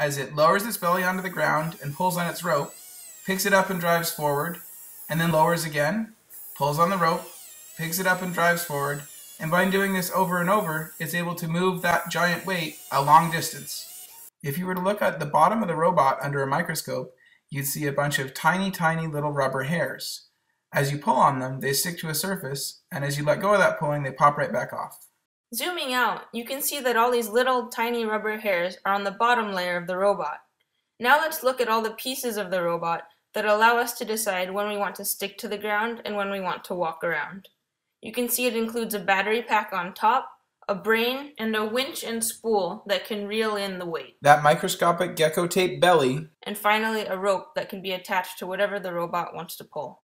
as it lowers its belly onto the ground and pulls on its rope, picks it up and drives forward, and then lowers again, pulls on the rope, picks it up and drives forward, and by doing this over and over, it's able to move that giant weight a long distance. If you were to look at the bottom of the robot under a microscope, you'd see a bunch of tiny, tiny little rubber hairs. As you pull on them, they stick to a surface, and as you let go of that pulling, they pop right back off. Zooming out, you can see that all these little tiny rubber hairs are on the bottom layer of the robot. Now let's look at all the pieces of the robot that allow us to decide when we want to stick to the ground and when we want to walk around. You can see it includes a battery pack on top, a brain, and a winch and spool that can reel in the weight. That microscopic gecko tape belly, and finally a rope that can be attached to whatever the robot wants to pull.